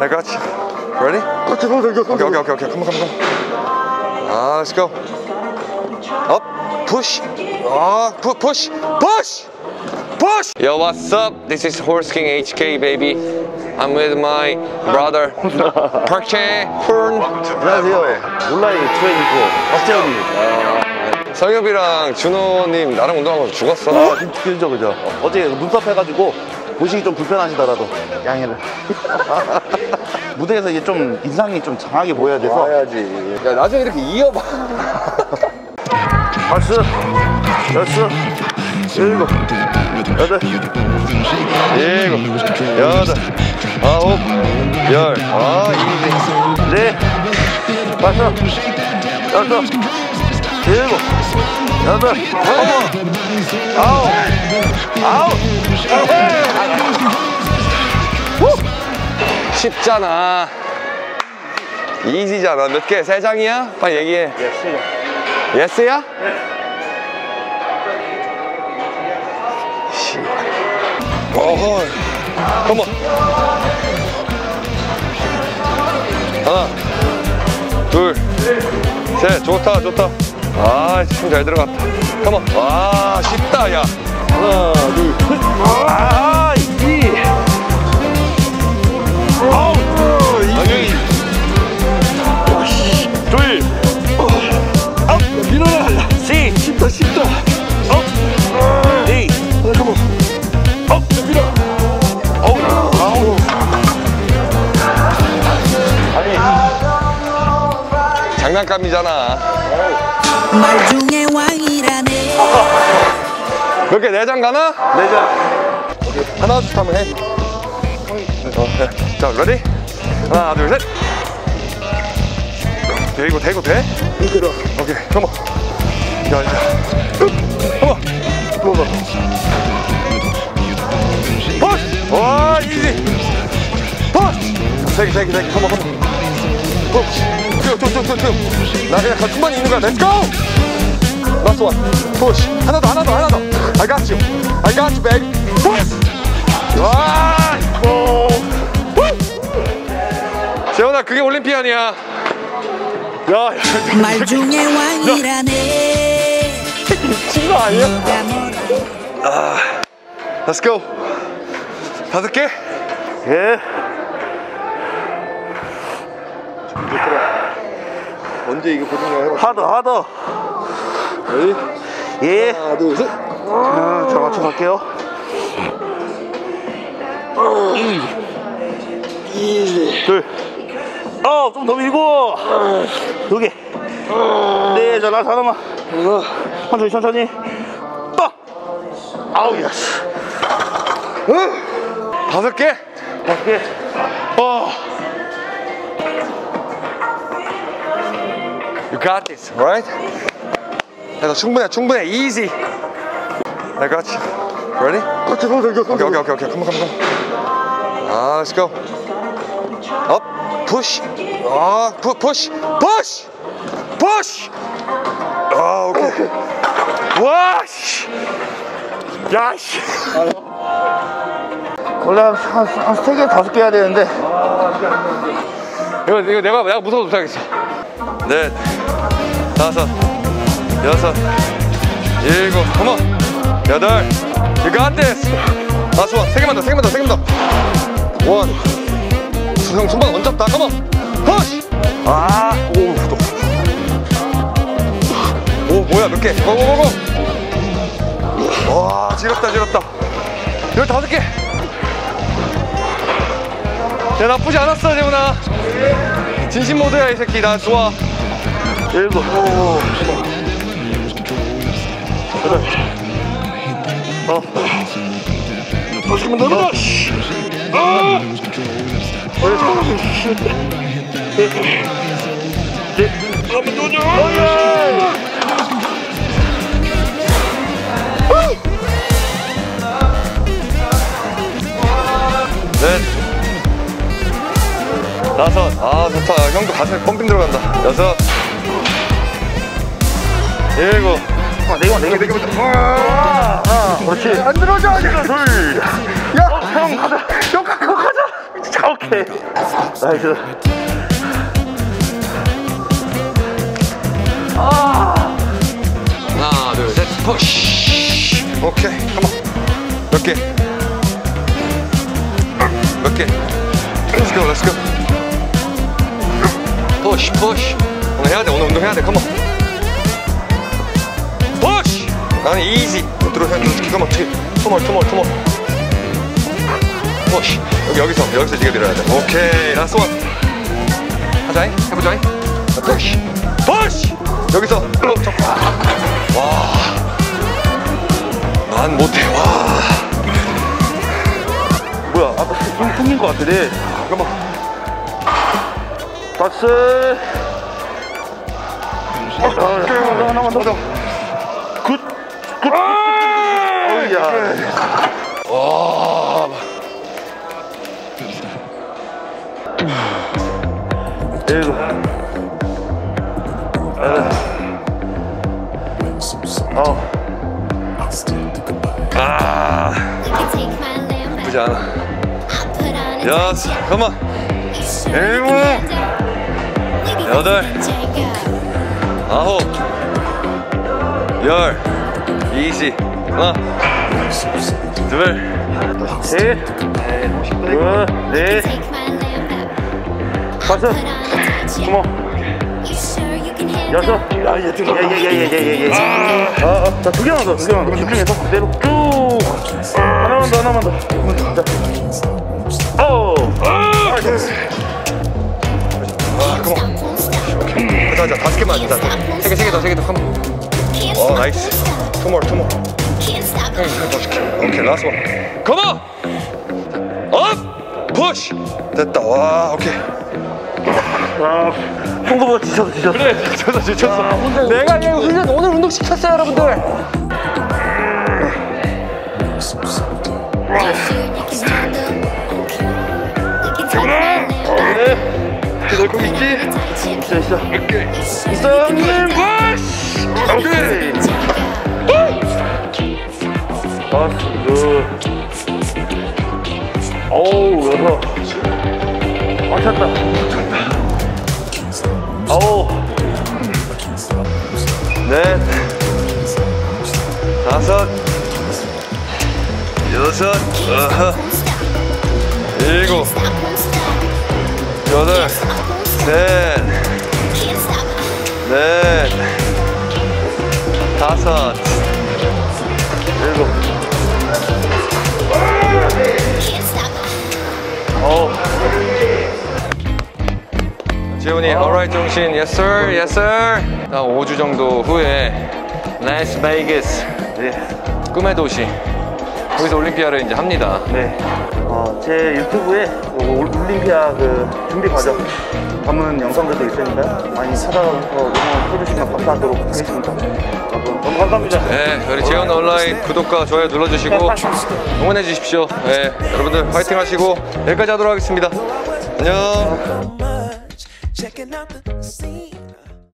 I got you. Ready? Okay, okay, okay, okay. Come on, come on, come on. Ah, let's go. Up, push. Ah, pu- push, push, push. Yo, what's up? This is Horse King HK, baby. I'm with my brother, Park Chae Hoon. 안녕하세요. 온라인 트레이닝 프로 박재현입니다. 성엽이랑 준호님 나랑 운동하고 죽었어. 아, 그죠, 그죠. 어제 눈썹 해가지고 보시기 좀 불편하시더라도. 양해를. 무대에서 이게 좀 인상이 좀 장하게 보여야 돼서. 봐야지. 야, 나중에 이렇게 이어봐. 박수, 여섯, 일곱, 여덟, 일곱, 여덟, 아홉, 열. 아, 이지. 네, 다섯, 여섯, 일곱, 여덟, 아홉, 아홉, 쉽잖아. 이지잖아. 몇 개? 세 장이야? 빨리 얘기해. 예스야? 씨. 어허. 컴온. 하나, 둘, 셋. 좋다, 좋다. 아, 춤잘 들어갔다. 컴온. 아, 쉽다, 야. 하나, 둘, 셋. 아, 이. 아우, 아니, 둘, 업, 밀어라. 시, 쉽다, 쉽다. 업, 네, 잠깐만. 업, 밀어. 어우, 아우. 장난감이잖아. 말 중에 왕이라네 몇 개? 네장 가나? 내자. 하나, 둘, 하면 해. 어, 해. 자, 레디? 하나, 둘, 셋. 대고, 대고, 돼? 힘들어. 오케이, 컴온. 야, 야. Come on. Come on. Push! 와, easy. Push! 세 개, 세 개, 세 개. Come on, come on. Push. 쭉, 쭉, 쭉, 쭉, 쭉. 나 그냥 가만히 있는 거야. Let's go! Last one. Push. 하나 더, 하나 더, 하나 더. I got you. I got you, baby. 그게 Olympian이야. 야, 야, 말 중에 왕이라네 친거 아니야? 누가 뭐라 Let's go. 다섯 개? 예. 언제 이거 고정량 해봐. 하더, 하더. 레디? 예. 하나, 둘, 셋. 음, 자, 맞춰 갈게요. 둘. 어, 좀더 밀고. 두 개. 네, 자, 라스 하나만. 천천히, 천천히. 빡! 아우, 예스. 다섯 개? 다섯 개. 어. You got this, right? 야, 너 충분해, 충분해. Easy. I got you. Ready? Okay, okay, okay, okay. Come on, come on, come on. Ah, let's go. Up, push. Ah, pu- push, push, push. 아, 오케이. 와, 씨. 야, 씨. 원래 한, 한, 한세 개, 다섯 개 해야 되는데. 이거, 이거 내가, 내가 무서워서 못하겠어. 넷, 다섯, 여섯, 일곱, 컴온. 여덟, you got this. 다섯, 원. 세 개만 더, 세 개만 더, 세 개만 더. 원. 형, 손바닥 얹었다. 컴온. 푸시. 아, 오, 뭐야, 몇 개? 고고고고. 와, 지렸다, 지렸다. 열다섯 개. 야, 나쁘지 않았어, 재훈아. 진심 모드야, 이 새끼. 나 좋아. 일곱. 여덟. 어. 조심히. 씨. 아! 한번 도전. 넷. 다섯. 아, 좋다. 형도 가슴에 pumping 들어간다. 여섯. 일곱. 아, 네 개, 네 개, 네 개. 아, 아, 그렇지. 안 들어져, 아직. 둘. 야, 형, 가자. 형, 가자. 잡아. 오케이. Nice. 하나, 둘, 셋, push. 오케이, come on. 몇 개? 몇 개? Let's go, let's go. Push, push. 오늘 해야 돼, 오늘 운동 해야 돼, come on. Push. 나는 easy. 들어, 해, 들어, 컴온, 투몰, 투몰, 투몰. 푸시. 여기 여기서 여기서 네가 밀어야 돼. 오케이, last one. 하자잉, 해보자잉. Push, push. 여기서. 와. 난 못해. 와. 뭐야? 아까 힘 생긴 것 같은데. 잠깐만. 박스. 하나만 더. 굿. 굿. 어이야. 와. 일곱. 여덟. 아홉. 아. 나쁘지 않아. 여섯. 컴온. 일곱. 여덟. 아홉. 열. 이십. 하나. 둘. 셋. 둘. 넷. 다섯. 스무. 여섯. 야, 얘 좀. 예, 예, 예, 예, 예, 예. 아, 아, 자, 두 개만 더, 두 개만 더. 집중해서 그대로 쭉. 하나만 더, 하나만 더. 자. 오. 아, 아. 자, 자, 다섯 개만 하자. 세 개, 세 개 더, 세 개 더. Come on. 어, nice. Two more, two more. 오케이, last one. Come on! Up! Push! 됐다. 와, 오케이. 아, 홍보보다 지쳤어, 지쳤어. 그래, 지쳤어, 지쳤어. 내가 그냥 훈련 오늘 운동 시켰어요 여러분들 널 거기 있지? 있어, 있어. 있어, 형님! Push! 오케이. 둘. 어우, 여섯. 아, 찼다. 아홉. 넷, 다섯, 여섯, 어허, 일곱, 여덟, 셋, 넷, 다섯, 일곱. 아홉. 지훈이 alright 정신. Yes sir. Yes sir. 한 5주 정도 후에 라스 베이거스 네. 꿈의 도시. 거기서 올림피아를 이제 합니다. 네. 어, 제 유튜브에 그 올- 올림피아 그 준비 과정 담은 영상들도 있으니까 많이 찾아가서 응원해주시면 감사하도록 하겠습니다. 너무 감사합니다. 네 우리 재현 온라인 구독과 좋아요 눌러주시고 응원해 주십시오. 네 여러분들 파이팅 하시고 여기까지 하도록 하겠습니다. 안녕 Checking out the scene.